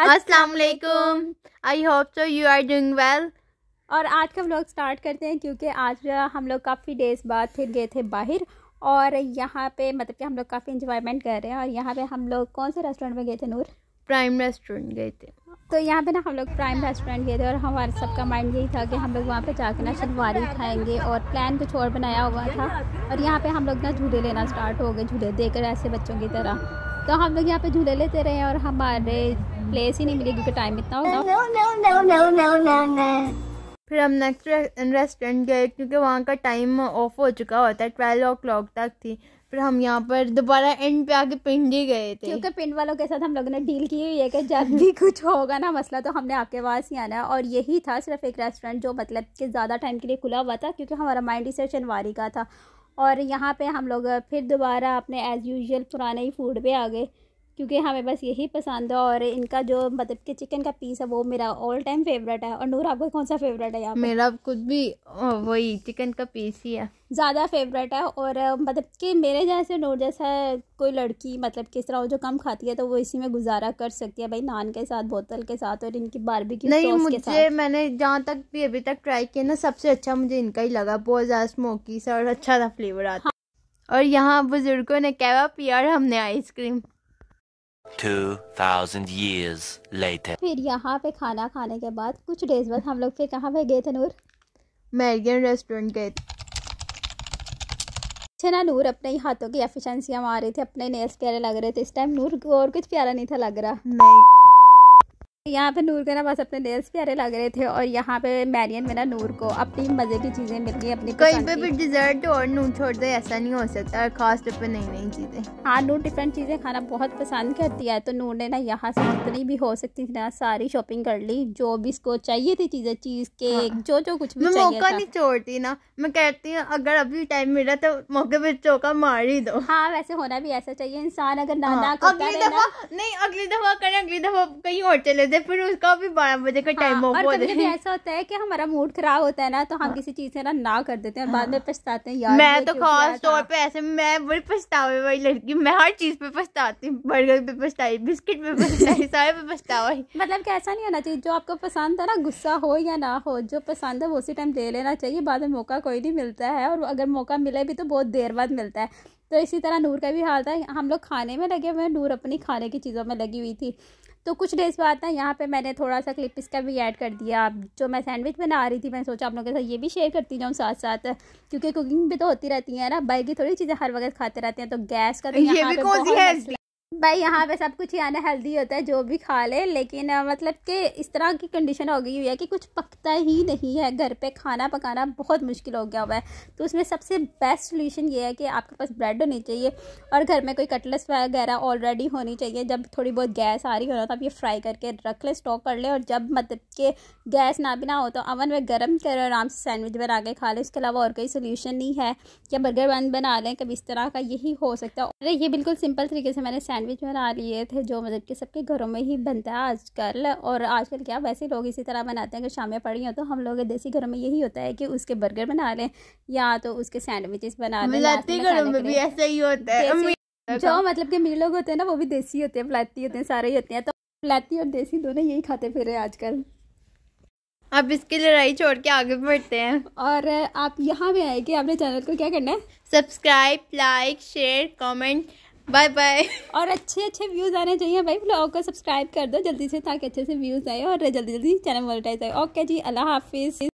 अस्सलाम वालेकुम I hope so you are doing well और आज का व्लॉग स्टार्ट करते हैं क्योंकि आज हम लोग काफ़ी डेज़ बाद फिर गए थे बाहर और यहाँ पे मतलब कि हम लोग काफ़ी इंजॉयमेंट कर रहे हैं और यहाँ पे हम लोग कौन से रेस्टोरेंट में गए थे नूर? प्राइम रेस्टोरेंट गए थे। तो यहाँ पे ना हम लोग प्राइम रेस्टोरेंट गए थे और हमारे सबका माइंड यही था कि हम लोग वहाँ पे जाकर ना शनवारी खाएँगे और प्लान कुछ और बनाया हुआ था और यहाँ पे हम लोग ना झूले लेना स्टार्ट हो गए झूले देकर ऐसे बच्चों की तरह। तो हम लोग यहाँ पे झूले लेते रहे और हमारे प्लेस ही नहीं मिली क्योंकि टाइम इतना होगा फिर हम नेक्स्ट रेस्टोरेंट गए क्योंकि वहाँ का टाइम ऑफ़ हो चुका होता है ट्वेल्व ओ क्लॉक तक थी। फिर हम यहाँ पर दोबारा एंड पे आके पिंड ही गए थे। क्योंकि पिंड वालों के साथ हम लोगों ने डील की हुई है कि जब भी कुछ होगा ना मसला तो हमने आपके पास ही आना। है और यही था सिर्फ़ एक रेस्टोरेंट जो मतलब कि ज़्यादा टाइम के लिए खुला हुआ था क्योंकि हमारा माइंड इसे जनवरी का था। और यहाँ पे हम लोग फिर दोबारा अपने एज़ यूजल पुराने ही फ़ूड पे आ गए। क्योंकि हमें बस यही पसंद है और इनका जो मतलब कि चिकन का पीस है वो मेरा ऑल टाइम फेवरेट है। और नूर आपको कौन सा फेवरेट है यहाँ मेरा खुद भी वही चिकन का पीस ही है। ज़्यादा फेवरेट है और मतलब कि मेरे जैसे नूर जैसा कोई लड़की मतलब किस तरह जो कम खाती है तो वो इसी में गुजारा कर सकती है भाई नान के साथ बोतल के साथ और इनकी बारबी की नहीं मुझे मैंने जहाँ तक भी अभी तक ट्राई किया ना सबसे अच्छा मुझे इनका ही लगा बहुत ज़्यादा स्मोकी सा और अच्छा सा फ्लेवर आता हाँ। और यहाँ बुज़ुर्गों ने क्या पिया और हमने आइसक्रीम 2000 years later. फिर यहाँ पे खाना खाने के बाद कुछ डेज़ बाद हम लोग फिर कहाँ पे गए थे नूर? मैरियन रेस्टोरेंट गए थे। ना नूर अपने ही हाथों की एफिशिएंसी आ रही थी अपने नेल्स प्यारे लग रहे थे? इस टाइम नूर को और कुछ प्यारा नहीं था लग रहा। नहीं। यहाँ पे नूर के ना बस अपने नेल्स प्यारे लग रहे थे और यहाँ पे मैरियन में ना नूर को अपनी मज़े की चीज़ें मिल गई अपनी कहीं पे भी डिजर्ट और नूर छोड़ दे ऐसा नहीं हो सकता खास तौर पे नई नई चीज़ें। हाँ नूर डिफरेंट चीज़ें खाना बहुत पसंद करती है तो नूर ने ना यहाँ से जितनी भी हो सकती थी ना सारी शॉपिंग कर ली जो भी इसको चाहिए थी चीज़ें चीज़ केक हाँ। जो जो कुछ भी मैं मौका नहीं छोड़ती ना मैं कहती हूँ अगर अभी टाइम मिला तो मौके पर चौका मार ही दो। हाँ वैसे होना भी ऐसा चाहिए इंसान अगर ना हाँ, ना अगली दफ़ा नहीं अगली दफ़ा करें अगली दफ़ा कहीं और चले जाए फिर उसका भी बारह बजे का टाइम हाँ, और कभी ऐसा होता है कि हमारा मूड खराब होता है ना तो हम हाँ। किसी चीज़ से ना ना कर देते हैं और बाद में हाँ। पछताते हैं यार मैं तो खास तौर पे ऐसे मैं बड़ी पछतावे वाली लड़की मैं हर चीज़ पे पछताती हूँ बर्गर पे पछताई बिस्किट पे पछताई सारे पे पछतावा मतलब कि ऐसा नहीं होना चाहिए जो आपको पसंद है ना गुस्सा हो या ना हो जो पसंद है वो उसी टाइम ले लेना चाहिए बाद में मौका कोई नहीं मिलता है और अगर मौका मिले भी तो बहुत देर बाद मिलता है तो इसी तरह नूर का भी हाल था। हम लोग खाने में लगे हुए नूर अपनी खाने की चीज़ों में लगी हुई थी। तो कुछ डेज़ बाद ना यहाँ पे मैंने थोड़ा सा क्लिप इसका भी ऐड कर दिया। जो मैं सैंडविच बना रही थी मैंने सोचा आप लोगों के साथ ये भी शेयर करती जाऊँ साथ साथ क्योंकि कुकिंग भी तो होती रहती है ना। बाइक की थोड़ी चीज़ें हर वक्त खाते रहते हैं। तो गैस का तो यहाँ पे भाई, यहाँ पे सब कुछ यहाँ हेल्दी होता है, जो भी खा ले, लेकिन मतलब कि इस तरह की कंडीशन हो गई हुई है कि कुछ पकता ही नहीं है। घर पे खाना पकाना बहुत मुश्किल हो गया हुआ है। तो उसमें सबसे बेस्ट सोल्यूशन ये है कि आपके पास ब्रेड होनी चाहिए और घर में कोई कटलेस वगैरह ऑलरेडी होनी चाहिए। जब थोड़ी बहुत गैस आ रही हो तो आप ये फ्राई करके रख ले स्टॉक कर ले और जब मतलब कि गैस ना भी ना हो तो अवन में गर्म कर आराम से सैंडविच बना के खा लें। इसके अलावा और कोई सोल्यूशन नहीं है या बर्गर बन बना लें, कभी इस तरह का यही हो सकता है। और ये बिल्कुल सिंपल तरीके से मैंने सैंडविच बना लिए थे जो मतलब कि सबके घरों में ही बनता है आजकल। और आजकल क्या वैसे लोग इसी तरह बनाते हैं कि शामें पड़ी हो तो हम लोग देसी घरों में यही होता है कि उसके बर्गर बना लें या तो उसके सैंडविचेस बना लें घरों में भी ऐसा ही होता है जो मतलब कि मेरे लोग होते हैं ना वो भी देसी होते हैं फलैती होते हैं सारे ही होते हैं तो फलैती और देसी दोनों यही खाते फिर आजकल। अब इसकी लड़ाई छोड़ के आगे बढ़ते हैं। और आप यहाँ पे आए कि आपने चैनल को क्या करना है? Subscribe like share comment bye bye और अच्छे अच्छे व्यूज़ आने चाहिए भाई ब्लॉग को सब्सक्राइब कर दो जल्दी से ताकि अच्छे से व्यूज़ आए और जल्दी जल्दी चैनल मोनेटाइज आए। ओके जी, अल्लाह हाफिज़।